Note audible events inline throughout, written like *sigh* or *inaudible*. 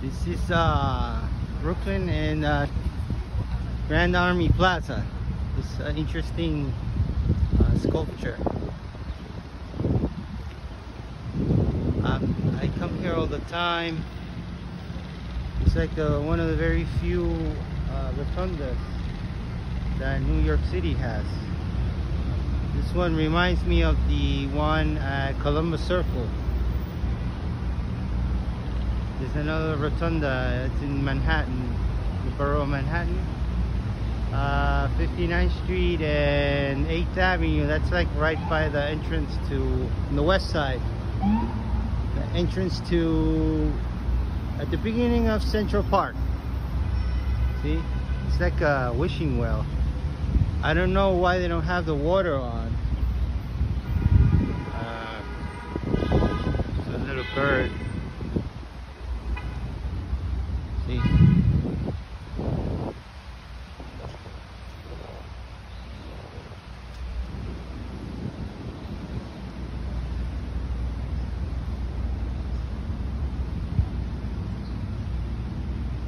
This is uh, Brooklyn and uh, Grand Army Plaza. This uh, interesting uh, sculpture. Um, I come here all the time. It's like uh, one of the very few uh, rotundas that New York City has. This one reminds me of the one at Columbus Circle. There's another rotunda. It's in Manhattan, the borough of Manhattan. Uh, 59th Street and 8th Avenue. That's like right by the entrance to the west side. The entrance to at the beginning of Central Park. See, it's like a wishing well. I don't know why they don't have the water on. Uh, it's a little bird. See?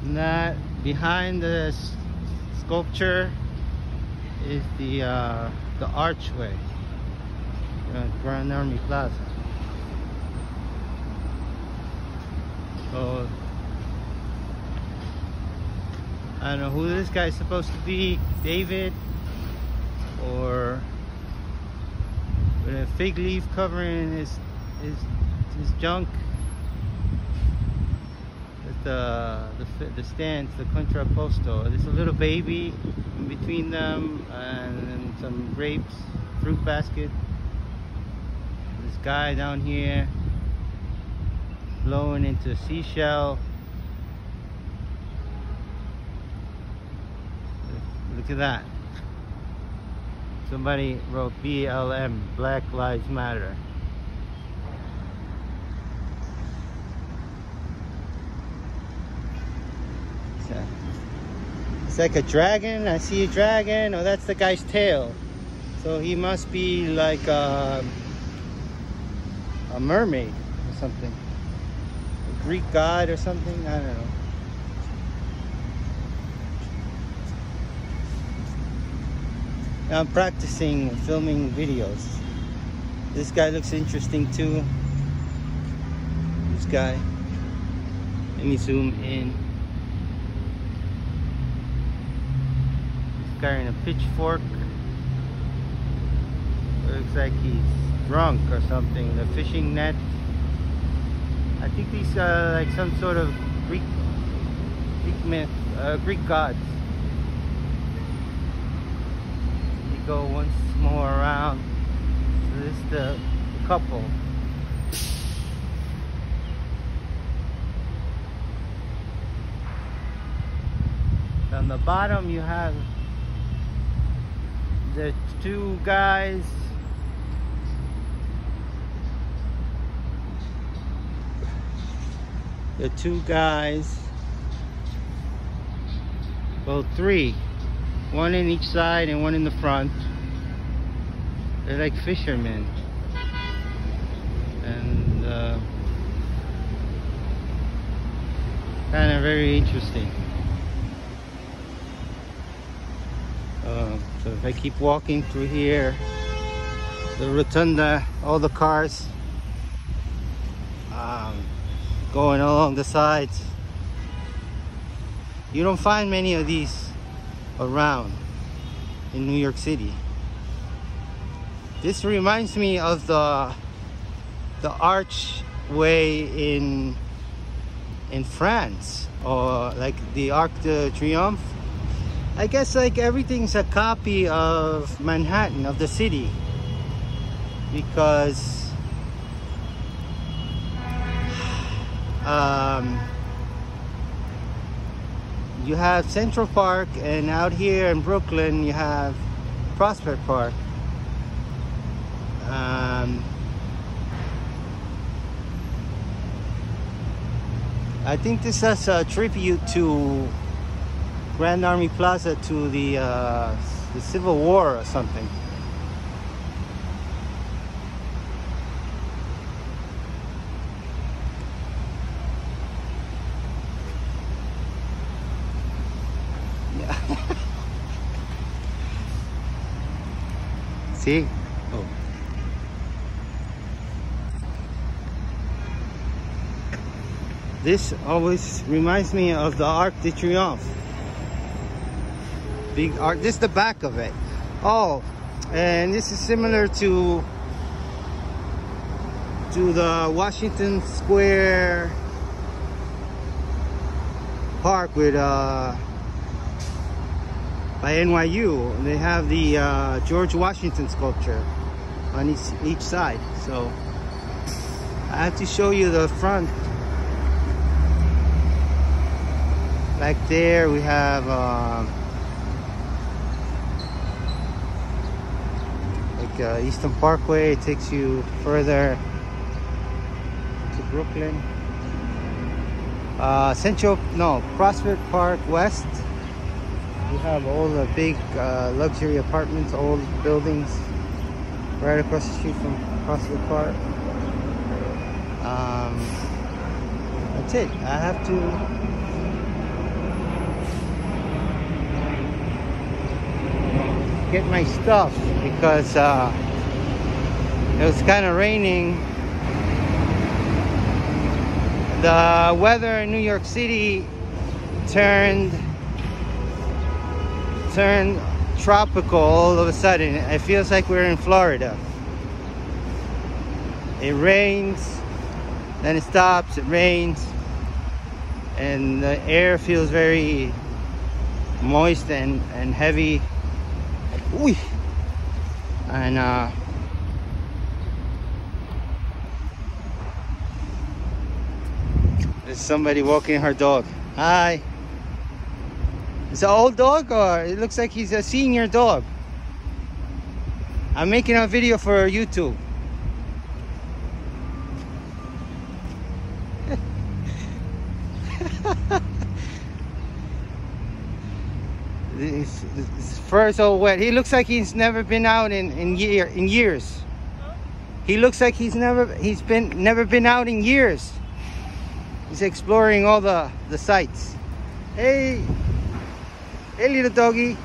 And that behind the sculpture is the uh, the archway, uh, Grand Army Plaza. So I don't know who this guy's supposed to be, David, or with a fig leaf covering his his his junk. The the the stands, the contrapposto. There's a little baby in between them, and some grapes, fruit basket. This guy down here blowing into a seashell. Look at that. Somebody wrote BLM, Black Lives Matter. It's, a- it's like a dragon. I see a dragon. Oh, that's the guy's tail. So he must be like a, a mermaid or something. A Greek god or something. I don't know. I'm practicing filming videos. This guy looks interesting too. This guy. Let me zoom in. Carrying a pitchfork. Looks like he's drunk or something. The fishing net. I think these are like some sort of Greek Greek myth, uh, Greek gods. We go once more around. So this is the couple. On the bottom you have the two guys. The two guys. Well three. One in each side and one in the front. They're like fishermen. And uh, kind of very interesting uh, so if I keep walking through here the rotunda all the cars um, going along the sides. You don't find many of these around in New York City. This reminds me of the the archway in in France or like the Arc de Triomphe I guess like everything's a copy of Manhattan of the city. Because *sighs* um, you have Central Park and out here in Brooklyn you have Prospect Park. Um, I think this is a tribute to Grand Army Plaza to the, uh, the Civil War or something. Yeah. *laughs* See? Oh. This always reminds me of the Arc de Triomphe. Big art. This is the back of it. Oh, and this is similar to to the Washington Square Park with uh by NYU. They have the uh, George Washington sculpture on each, each side. So I have to show you the front. Back there we have uh, uh, Eastern Parkway. It takes you further to Brooklyn. Uh, Central, no, Prospect Park West. You have all the big uh, luxury apartments, old buildings right across the street from Prospect Park. Um, that's it. I have to get my stuff because uh, it was kind of raining. The weather in New York City turned turned tropical all of a sudden. It feels like we're in Florida. It rains, then it stops, it rains, and the air feels very moist and, and heavy. Ooh. And uh, there's somebody walking her dog. Hi. It's an old dog or it looks like he's a senior dog. I'm making a video for YouTube. His, his fur is all wet. He looks like he's never been out in in year in years. He looks like he's never he's been never been out in years. He's exploring all the the sites. Hey, hey little doggy.